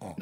哦。